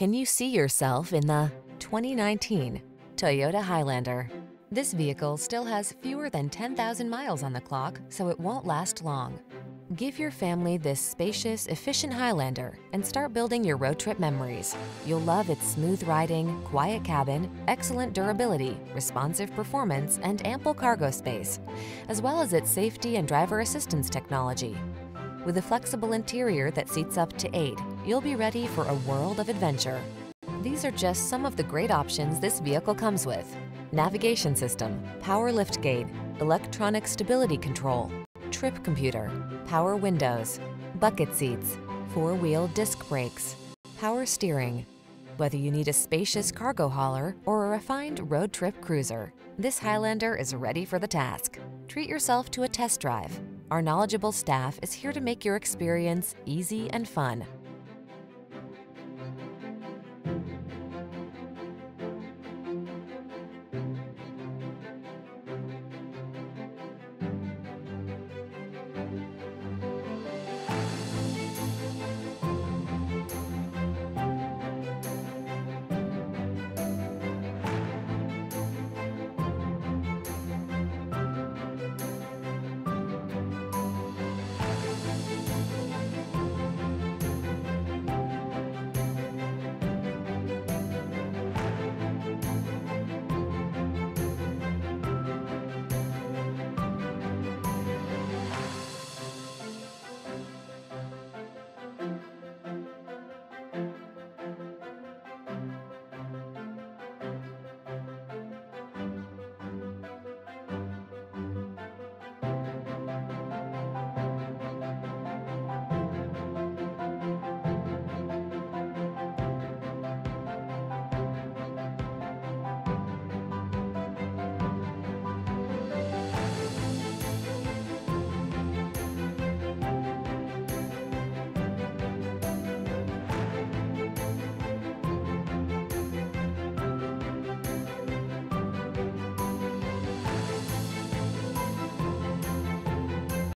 Can you see yourself in the 2019 Toyota Highlander? This vehicle still has fewer than 10,000 miles on the clock, so it won't last long. Give your family this spacious, efficient Highlander and start building your road trip memories. You'll love its smooth riding, quiet cabin, excellent durability, responsive performance, and ample cargo space, as well as its safety and driver assistance technology. With a flexible interior that seats up to eight, you'll be ready for a world of adventure. These are just some of the great options this vehicle comes with. Navigation system, power liftgate, electronic stability control, trip computer, power windows, bucket seats, four-wheel disc brakes, power steering. Whether you need a spacious cargo hauler or a refined road trip cruiser, this Highlander is ready for the task. Treat yourself to a test drive. Our knowledgeable staff is here to make your experience easy and fun.